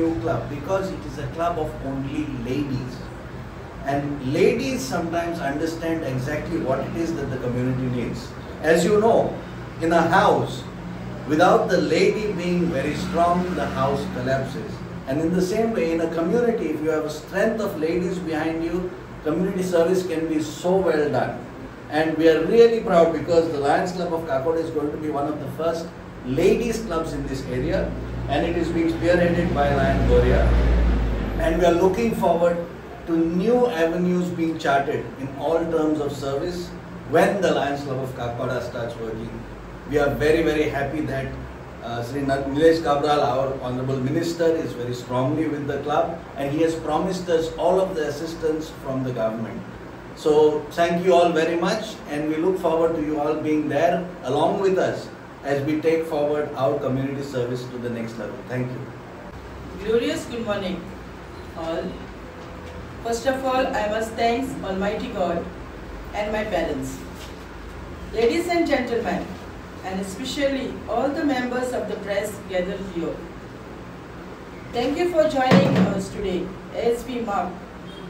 new club because it is a club of only ladies. And ladies sometimes understand exactly what it is that the community needs. As you know, in a house, without the lady being very strong, the house collapses. And in the same way, in a community, if you have a strength of ladies behind you, community service can be so well done. And we are really proud because the Lions Club of Kakoda is going to be one of the first ladies clubs in this area and it is being spearheaded by Lion Gloria. And we are looking forward to new avenues being charted in all terms of service when the Lions Club of Kakoda starts working. We are very, very happy that uh, Sri Nilesh Cabral, our Honorable Minister, is very strongly with the club and he has promised us all of the assistance from the government. So thank you all very much and we look forward to you all being there along with us as we take forward our community service to the next level. Thank you. Glorious good morning all. First of all, I must thank Almighty God and my parents. Ladies and gentlemen, and especially all the members of the press gathered here. Thank you for joining us today as we mark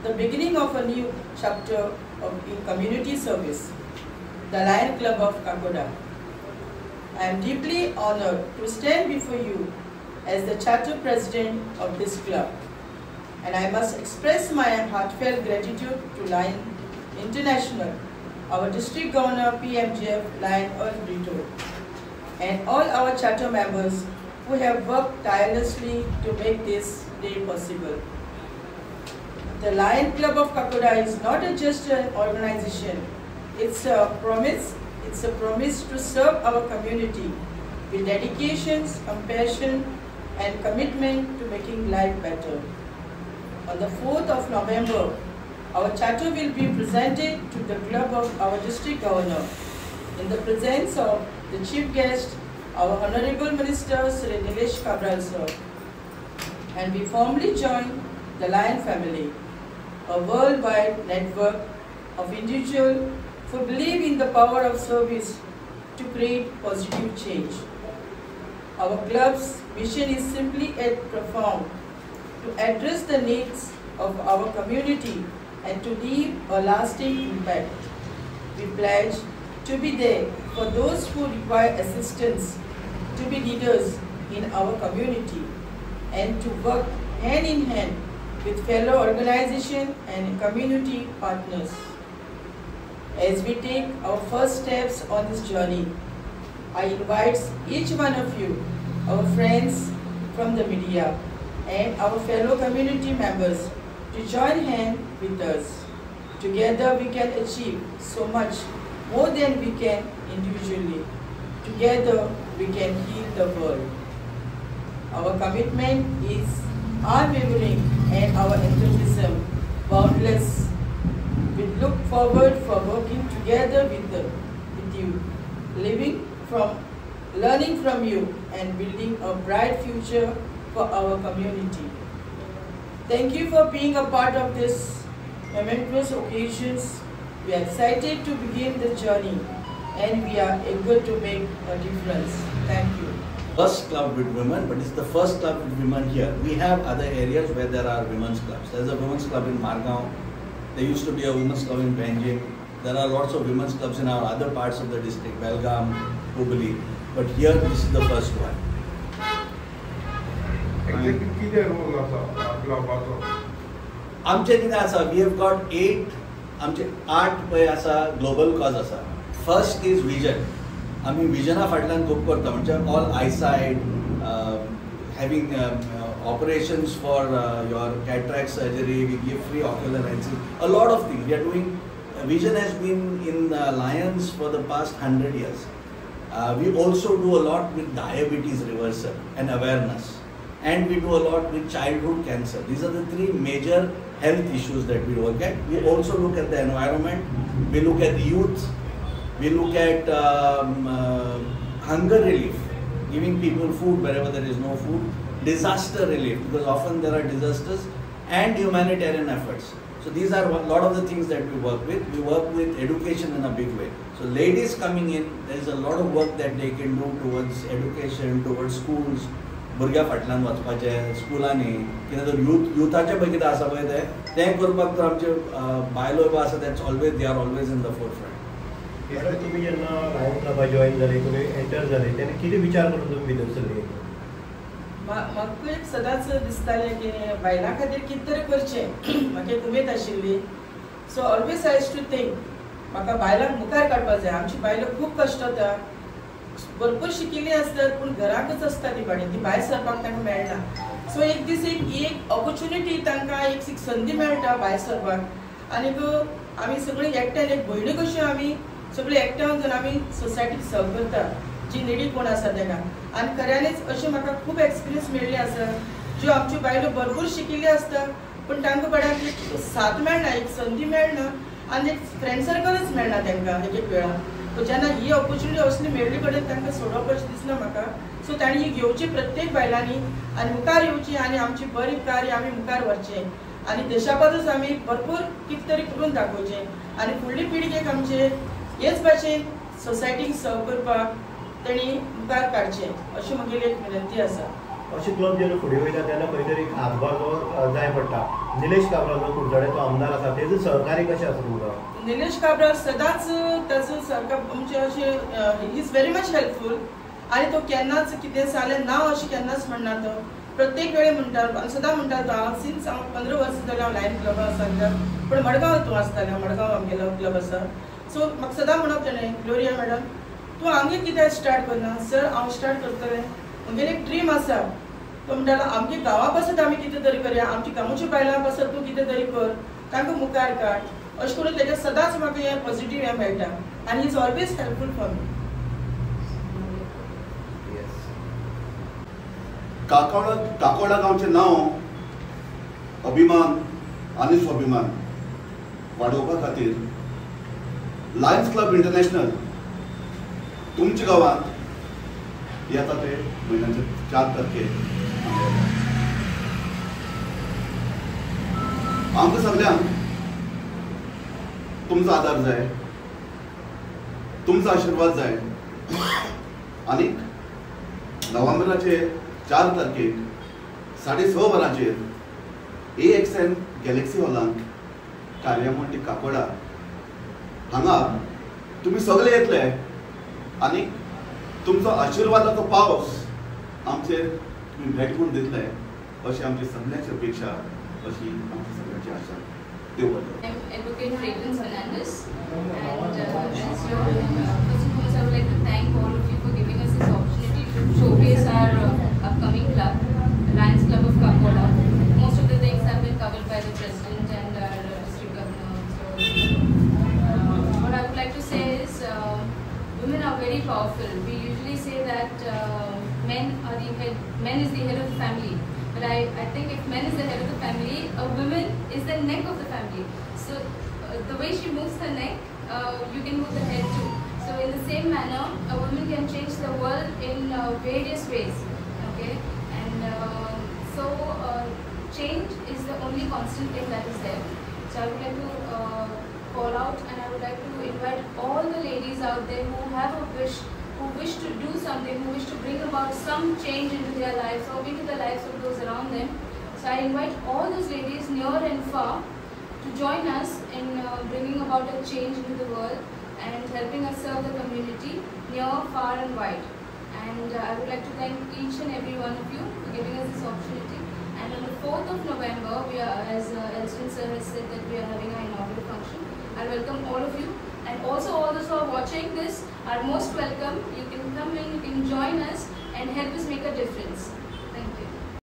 the beginning of a new chapter of community service, the Lion Club of Kakoda. I am deeply honored to stand before you as the charter president of this club. And I must express my heartfelt gratitude to Lion International, our district governor PMJF Lion Earl Brito, and all our charter members who have worked tirelessly to make this day possible. The Lion Club of Kakoda is not just an organization, it's a promise it's a promise to serve our community with dedications, compassion, and commitment to making life better. On the 4th of November, our charter will be presented to the club of our district governor in the presence of the chief guest, our Honorable Minister Sri Nilesh Cabral sir. And we formally join the Lion family, a worldwide network of individual who believe in the power of service to create positive change. Our club's mission is simply and profound to address the needs of our community and to leave a lasting impact. We pledge to be there for those who require assistance, to be leaders in our community, and to work hand in hand with fellow organizations and community partners. As we take our first steps on this journey, I invite each one of you, our friends from the media, and our fellow community members to join hands with us. Together we can achieve so much more than we can individually. Together we can heal the world. Our commitment is unwavering and our enthusiasm boundless look forward for working together with, the, with you, living from, learning from you and building a bright future for our community. Thank you for being a part of this momentous occasions. We are excited to begin the journey and we are eager to make a difference. Thank you. First club with women, but it's the first club with women here. We have other areas where there are women's clubs. There's a women's club in Margao, there used to be a women's club in Panjim. There are lots of women's clubs in our other parts of the district, Belgaum, Hubli. But here, this is the first one. Exactly, what is the role of club? We have got eight, I am telling eight global causes. First is vision. I mean, vision of Adlan Kupkar, all eyesight, um, having. Um, operations for uh, your cataract surgery, we give free ocular lenses, a lot of things. We are doing, uh, Vision has been in uh, Lions for the past 100 years. Uh, we also do a lot with diabetes reversal and awareness. And we do a lot with childhood cancer. These are the three major health issues that we work at. We also look at the environment, we look at youth, we look at um, uh, hunger relief, giving people food wherever there is no food disaster relief because often there are disasters and humanitarian efforts. So these are a lot of the things that we work with. We work with education in a big way. So ladies coming in, there is a lot of work that they can do towards education, towards schools, भुरग्या फाटल्यान वचपाचें स्कुलांनी कितें तर youth युथाचें पळय कितें आसा पळय तें तें करपाक तर आमचे अं, बायलो बी आसा तेच always they are always in the four front madam तुम्ही जेन्ना लायन क्लबा जॉईन जाले तुमी एंटर जाले तेन्ना कितें विचार करून तुमी भितर सरले म्हा- म्हाका एक सदांच दिसतालें की बायलां खातीर कितें तरी करचें. म्हाका एक उमेद आशिल्ली. So always I to think म्हाका बायलांक मुखार काडपाक जाय. आमची बायलो खूब कश्टता भरपूर शिकिल्ली आसतात पूण घराकच आसता ती बाणी. ती भायर सरपाक तांकां मेळना. सो एक दीस एक एक ऑपॉर्च्युनिटी तांकां एक संदी मेळटा भायर सरपाक. आनीक आमी सगळीं एकट्यान एक भयणी कश्यो आमी? सगळीं एकठांय जावन आमी सोसायटीक सर्व करता जी निडी कोण आसा तेका आनी खऱ्यांनीच अशी म्हाका खूब एक्सपिरियन्स मेळ्ळी आसा ज्यो आमच्यो बायलो भरपूर शिकिल्ल्यो आसता पूण तांकां कोणाक एक साथ मेळना एक संदी मेळना आनी एक फ्रेंड सर्कलच मेळना तांकां एक एक वेळा. सो जेन्ना ही ऑपॉर्च्युनिटी असली मेळ्ळी कडेन तांकां सोडप अशें दिसना म्हाका सो तांणी ही घेवची प्रत्येक बायलांनी आनी मुखार येवची आनी आमची बरी कार्य आमी मुखार व्हरचें आनी देशा बद्दल आमी भरपूर कितें तरी करून दाखोवचें. आनी फुडली पिळगेक आमचे हेच भाशेन सोसायटीक सर्व करपाक तेणी मुखार काडचें अशी म्हगेली एक विनंती आसा अशें क्लब जेन्ना फुडें वयता तेन्ना खंय तरी हातभार जो जाय पडटा निलेश काब्राल जो कुडचडे तो आमदार आसा तेजो सहकार्य कशें आसा तुमकां निलेश काब्राल सदांच ताचो सारको म्हणजे अशें he is very much helpful आनी तो केन्नाच कितें जालें ना अशें केन्नाच म्हणना तो. प्रत्येक वेळी म्हणटा सदां म्हणटा तो हांव सिन्स हांव पंदरा वर्सां जालें हांव लायन क्लब आसा पूण मडगांव तूं आसतालें मडगांव आमगेलो क्लब आसा सो म्हाका सदां म्हणप ताणें ग्लोरिया मॅडम तूं आमगे कित्याक स्टार्ट करना सर हांव स्टार्ट करतलें म्हगेली एक ड्रीम आसा तो म्हणटालो आमगे गांवा पासत आमी कितें तरी करया आमची गांवच्या बायलां पासत तूं कितें तरी कर तांकां मुखार काड अशें करून तेजें सदांच म्हाका हें पॉझिटीव हें मेळटा आनी is always helpful for me Kakoda Kakoda गांवचें नांव अभिमान आनी स्वाभिमान वाडोवपा खातीर लायन्स क्लब इंटरनॅशनल तुमच्या गांवांत येता ते महिन्याचे चार तारखेक आमकां सगल्यांक तुमचो आदार जाय तुमचो आशिर्वाद जाय. आनीक नोव्हेंबराचे चार तारखेक साडे स वरांचेर ए एक्स एन गॅलेक्सी हॉलांत कार्यामंडी काकोडा हांगा तुमी सगळे येतले. आनी तुमचो आशिर्वादाचो पावस आमचेर अशी आमची अपेक्षा अशी आमची आशा. देव बरें Showcase our upcoming Fernandez, very powerful. We usually say that uh, men are the head, men is the head of the family. But I, I think if men is the head of the family, a woman is the neck of the family. So uh, the way she moves her neck, uh, you can move the head too. So in the same manner, a woman can change the world in uh, various ways. Okay, and uh, so uh, change is the only constant thing that is there. So I would like to call out and I would like to invite all the ladies out there who have a wish, who wish to do something, who wish to bring about some change into their lives or into the lives of those around them. So I invite all those ladies near and far to join us in uh, bringing about a change into the world and helping us serve the community near, far and wide. And uh, I would like to thank each and every one of you for giving us this opportunity. And on the 4th of November, we are, as uh, Elston sir has said, that we are having our inaugural function. I welcome all of you. And also all those who are watching this are most welcome. You can come in, you can join us and help us make a difference.